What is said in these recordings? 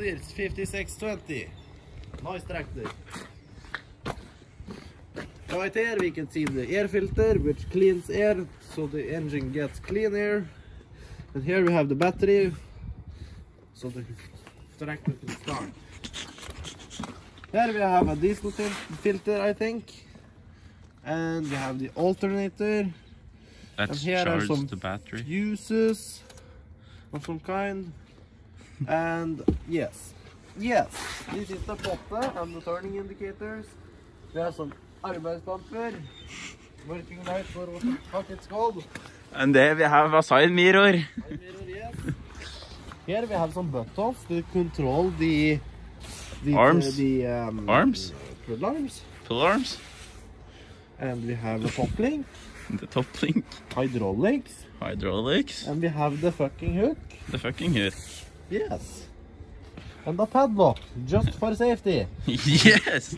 Deere 5620. Nice tractor. Right here we can see the air er filter which cleans air so the engine gets clean air. And here we have the battery so the tractor can start. Here we have a diesel filter I think. And we have the alternator, Let's here are some the battery. fuses of some kind. And yes, yes, this is the potte and the turning indicators. We have some arbeidsdamper, working light for what the fuck it's called. And there we have a side mirror. Mirror, yes. Here we have some buttons to control the, the Arms? the um, Arms? pull arms. Pull arms. And we have a top link, The top link. hydraulics, Hydraulics. and we have the fucking hook. The fucking hood. Yes. And a padlock, just for safety. yes.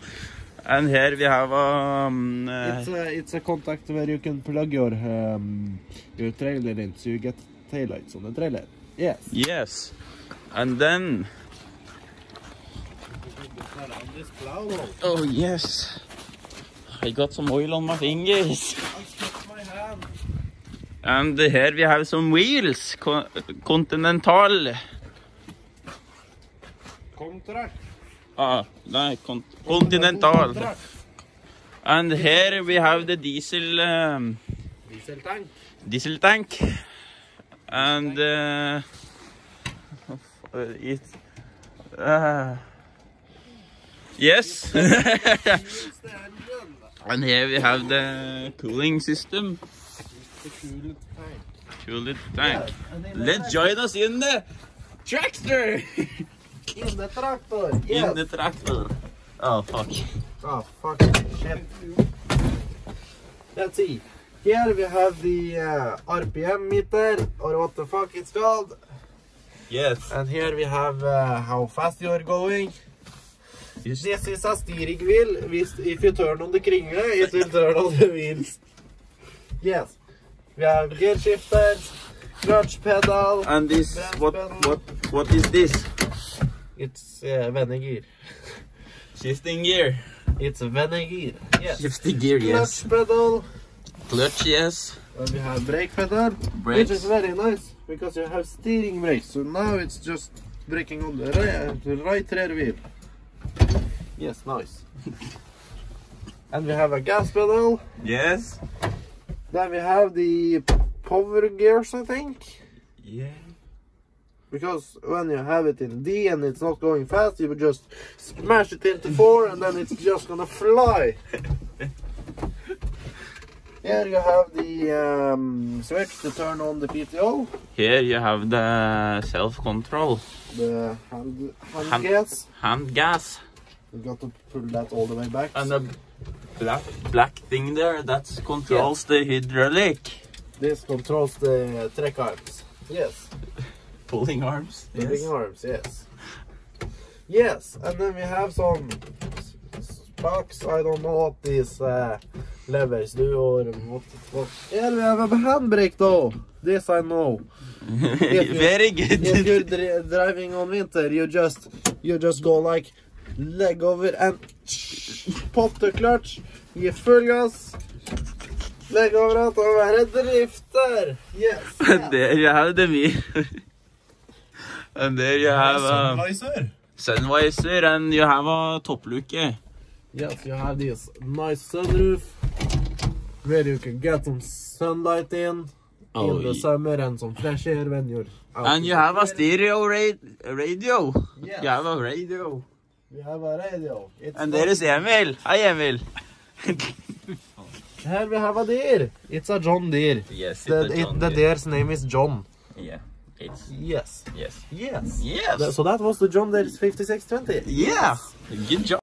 And here we have um, uh, It's a it's a contact where you can plug your um, your trailer in, so you get taillights on the trailer. Yes. yes. And then oh yes, I got some oil on my fingers. My. And here we have some wheels. Continental. Contract. Ah, no, con Continental. Contract. And here we have the diesel um, Diesel tank. diesel tank. And uh, it. Uh, yes. And here we have the cooling system. Cooling tank. Let's join us in the tractor. In the tractor. In the tractor. Oh fuck. Oh, fuck. Shit. Let's see. Here we have the uh, RPM meter, or what the fuck it's called. Yes. And here we have uh, how fast you are going. This is a steering wheel. If you turn on the kringle, it will turn on the wheels. Yes. We have gear shifters, clutch pedal. And this what what what is this? It's uh, venegir. Shifting gear. It's a venegir. Yes. Shifting gear, yes. Clutch pedal. Clutch, yes. And we have brake pedal, which is very nice because you have steering brakes. So now it's just braking on the right, the right rear wheel. Yes, nice. and we have a gas pedal. Yes. Then we have the power gears, I think. Yeah. Because when you have it in D and it's not going fast, you would just smash it into four and then it's just gonna fly. Here you have the um, switch to turn on the PTO, Here you have the self-control. the hand, hand, Hand- gas. Hand gas. You got to pull that all the way back. And the black black thing there that controls the hydraulic. This controls the track arms. Yes. Pulling arms. Yes. Pulling arms, yes. Yes, and then we have some sparks. I don't know what these uh, levers do or what, what. Yeah, we have a handbrake though. This I know. Very good. If you're dri driving on winter, you just you just go like leg over and pop the clutch. Gi full gass. Legg over at å være drifter. Yes. yes. there you have the. And there you have a Sunvisor. Sunvisor, and you have a top luke. Yes, you have this nice sunroof where you can get some sunlight in Oh, in the summer and some fresh air when you're out. And you have a stereo ra radio. Yes. You have a radio. We have a radio. It's And there is Emil. Hi, Emil. Here we have a deer. It's a John Deere. yes, The, it, the deer's name is John. Yeah, it's Yes. yes. Yes. Yes. So that was the John Deere 5620. Yeah. Good job.